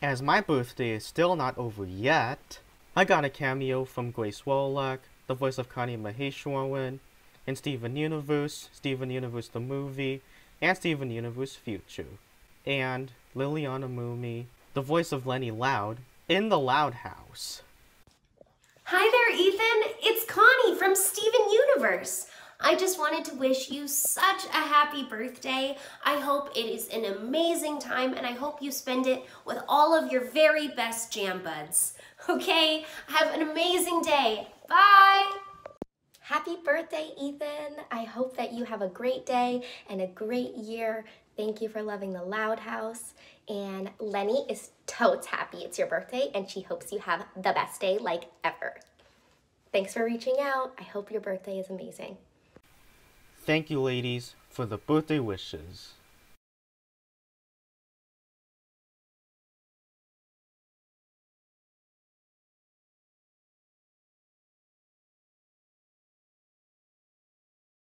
As my birthday is still not over yet, I got a cameo from Grace Rolek, the voice of Connie Maheswaran, in Steven Universe, Steven Universe the movie, and Steven Universe Future. And Liliana Mumy, the voice of Leni Loud, in The Loud House. Hi there, Ethan. It's Connie from Steven Universe. I just wanted to wish you such a happy birthday. I hope it is an amazing time and I hope you spend it with all of your very best jam buds. Okay, have an amazing day. Bye. Happy birthday, Ethan. I hope that you have a great day and a great year. Thank you for loving the Loud House. And Leni is totes happy it's your birthday and she hopes you have the best day like ever. Thanks for reaching out. I hope your birthday is amazing. Thank you, ladies, for the birthday wishes.